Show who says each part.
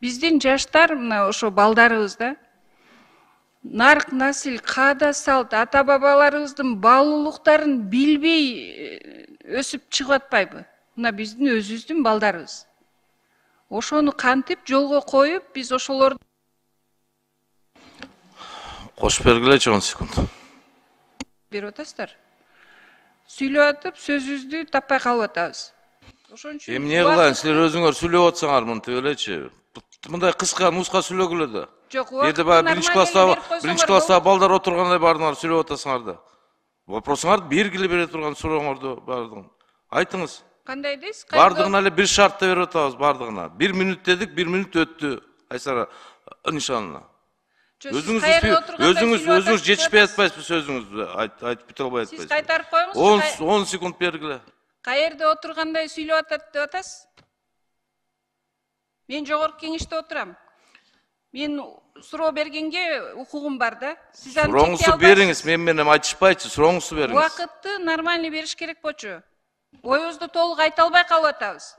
Speaker 1: биздин жаштар мына ошо балдарыбыз да нарк насил каада салт ата бабаларыбыздын баалуулуктарын билбей э, өсүп чыгып атпайбы мына биздин өзүбүздүн балдарыбыз. Ошону кантип жолго коюп биз ошолорду
Speaker 2: кошуп бергилечи он секунд.
Speaker 1: Берип атасыздар. Сүйлөп атып сөзүбүздү таппай калып атабыз. Ошон үчүн
Speaker 2: эмне кылайын силер өзүңөр сүйлөп атсаңар мынтип элечи мындай кыска нуска сүйлөгүлө да
Speaker 1: жок
Speaker 2: бул жерде баягы биринчи класстагы биринчи класстагы балдар отургандай баардыгыңар сүйлөп атасыңар да вопросуңарды бергиле бере турган сурооңорду баардыгын айтыңыз.
Speaker 1: Кандай дейсиз
Speaker 2: баардыгына эле бир шартта берип атабыз баардыгына бир минут дедик бир минут өттү айсара нишановна өзүңүз өзүңүз өзүңүз жетишпей атпайсызбы сөзүңүздү айтып бүтө албай
Speaker 1: сиз
Speaker 2: атпайсызбы
Speaker 1: кайтарып
Speaker 2: он
Speaker 1: коюңузчу
Speaker 2: он секунд бергиле
Speaker 1: каерде отургандай сүйлөп атат деп атасыз? Мен жогорку кеңеште отурам мен суроо бергенге укугум бар да. Албайсыз.
Speaker 2: бериңиз мен менен айтышпайчы сурооңузду бериңиз
Speaker 1: убакытты нормальный бериш керек болчу оюбузду толук айта албай калып атабыз